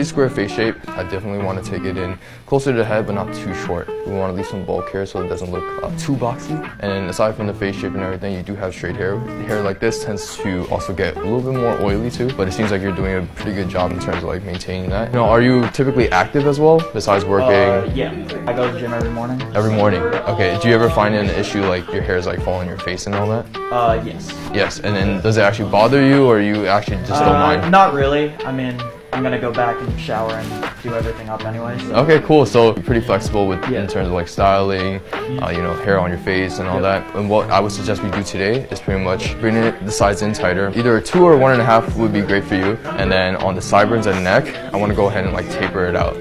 Pretty square face shape. I definitely want to take it in closer to the head, but not too short. We want to leave some bulk here so it doesn't look uh, too boxy. And aside from the face shape and everything, you do have straight hair. Hair like this tends to also get a little bit more oily too, but it seems like you're doing a pretty good job in terms of like maintaining that. You know, are you typically active as well besides working? Uh, yeah, I go to the gym every morning. Every morning. Okay. Do you ever find an issue like your hair is like falling on your face and all that? Uh, yes. Yes. And then does it actually bother you, or you actually just don't Uh, mind? Not really. I mean, I'm gonna go back and shower and do everything up anyway. So. Okay, cool. So pretty flexible with Yeah. in terms of like styling, uh, you know, hair on your face and all Yep. that. And what I would suggest we do today is pretty much bring it the sides in tighter. Either a two or one and a half would be great for you. And then on the sideburns and neck, I want to go ahead and like taper it out.